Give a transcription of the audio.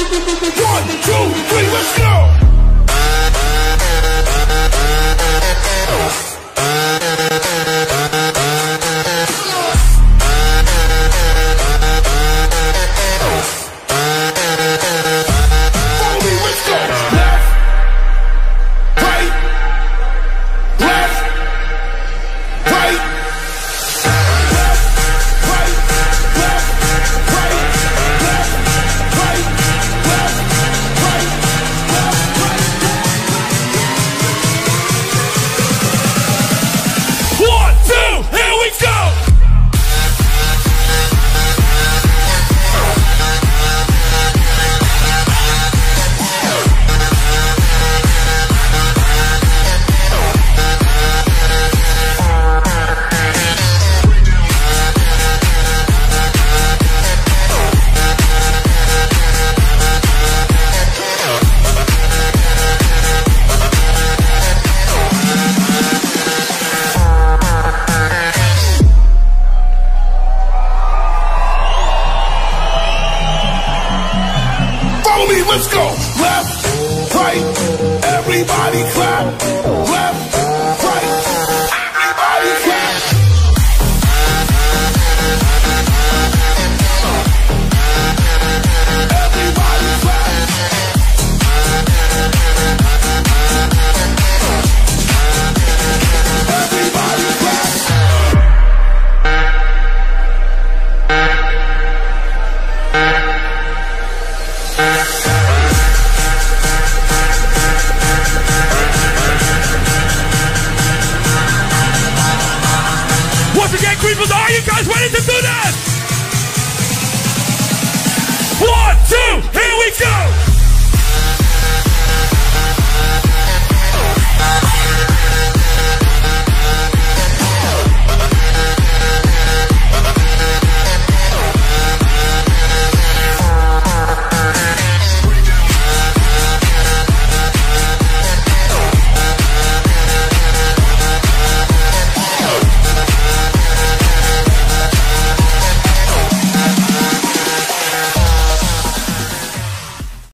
Thank you. let's go. Left, right, everybody clap. people. Are you guys ready to do that? One, two, here we go!